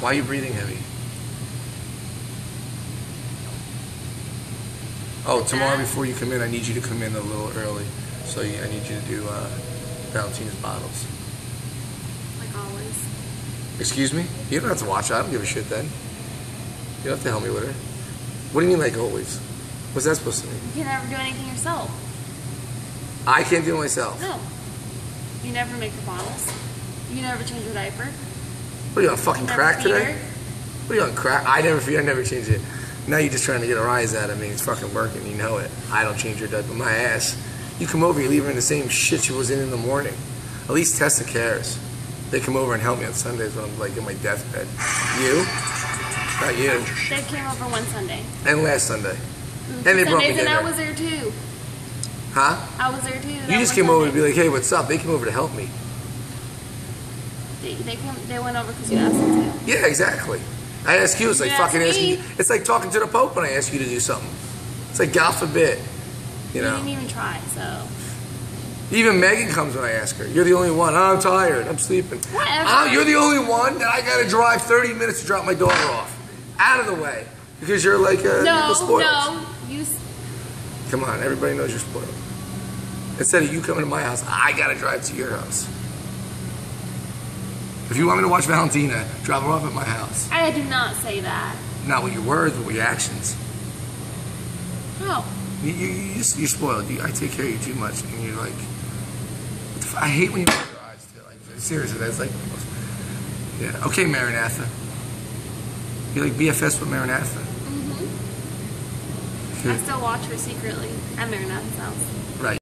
Why are you breathing heavy? Oh, tomorrow before you come in, I need you to come in a little early. So I need you to do uh, Valentina's bottles. Like always. Excuse me? You don't have to watch. I don't give a shit then. You don't have to help me with her. What do you mean, like always? What's that supposed to mean? You can never do anything yourself. I can't do it myself. No. You never make the bottles. You never change your diaper. What are you on fucking crack today? What are you on crack? I never. I never change it. Now you're just trying to get a rise out of me. It's fucking working. You know it. I don't change your diaper. My ass. You come over, you leave her in the same shit she was in in the morning. At least Tessa cares. They come over and help me on Sundays when I'm like in my deathbed. You? Not you. They came over one Sunday. And last Sunday. Mm, And they brought me Sundays, and I was there too. Huh? I was there too. You just came over to be like, hey, what's up? They came over to help me. They, they came. They went over because you asked them to. Yeah, exactly. I ask you, it's like You fucking ask asking. It's like talking to the Pope when I ask you to do something. It's like God forbid, you You didn't even try. So Even Megan comes when I ask her. You're the only one. I'm tired. I'm sleeping. Whatever. Ah, you're the only one that I gotta drive 30 minutes to drop my daughter off. Out of the way. Because you're like a no, spoiled. no. You. s- Come on, everybody knows you're spoiled. Instead of you coming to my house, I gotta drive to your house. If you want me to watch Valentina, drop her off at my house. I did not say that. Not with your words, but with your actions. No. You, you, you just, you're spoiled. You, I take care of you too much, and you're like, what the f- I hate when you roll your eyes too. Like seriously, that's like, yeah. Okay, Maranatha. You're like BFS with Maranatha. Mm-hmm. I still watch her secretly at Marinette's house. Right.